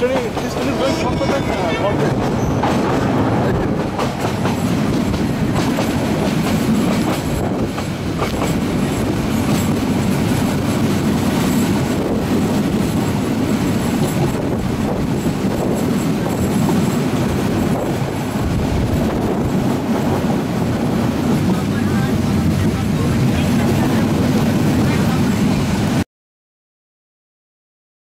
Piston'u, pistonu böyle patladan kaldı.